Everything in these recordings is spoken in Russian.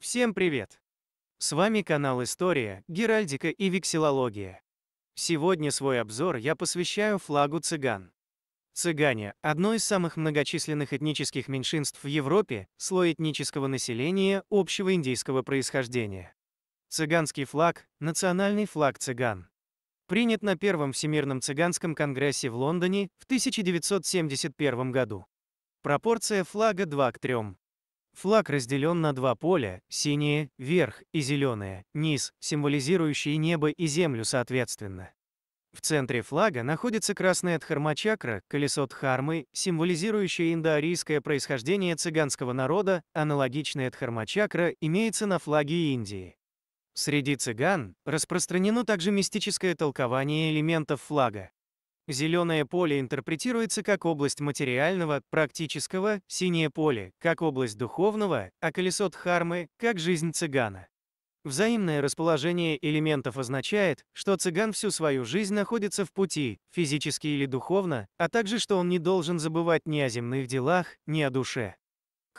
Всем привет! С вами канал История, Геральдика и Вексилология. Сегодня свой обзор я посвящаю флагу цыган. Цыгане – одно из самых многочисленных этнических меньшинств в Европе, слой этнического населения общего индейского происхождения. Цыганский флаг – национальный флаг цыган. Принят на Первом Всемирном цыганском конгрессе в Лондоне в 1971 году. Пропорция флага 2 к 3. Флаг разделен на два поля – синее – верх и зеленое – низ, символизирующие небо и землю соответственно. В центре флага находится красная дхармачакра, колесо Дхармы, символизирующее индоарийское происхождение цыганского народа, аналогичная дхармачакра имеется на флаге Индии. Среди цыган распространено также мистическое толкование элементов флага. Зеленое поле интерпретируется как область материального, практического, синее поле – как область духовного, а колесо Дхармы – как жизнь цыгана. Взаимное расположение элементов означает, что цыган всю свою жизнь находится в пути, физически или духовно, а также что он не должен забывать ни о земных делах, ни о душе.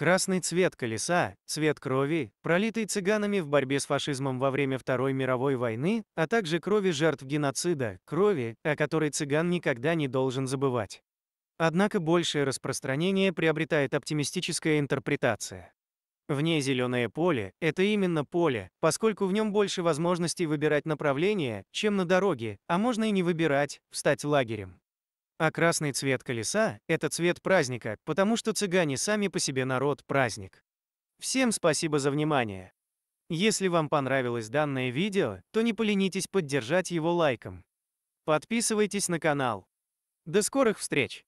Красный цвет колеса, цвет крови, пролитый цыганами в борьбе с фашизмом во время Второй мировой войны, а также крови жертв геноцида, крови, о которой цыган никогда не должен забывать. Однако большее распространение приобретает оптимистическая интерпретация. В ней зеленое поле – это именно поле, поскольку в нем больше возможностей выбирать направление, чем на дороге, а можно и не выбирать, встать лагерем. А красный цвет колеса – это цвет праздника, потому что цыгане сами по себе народ – праздник. Всем спасибо за внимание. Если вам понравилось данное видео, то не поленитесь поддержать его лайком. Подписывайтесь на канал. До скорых встреч!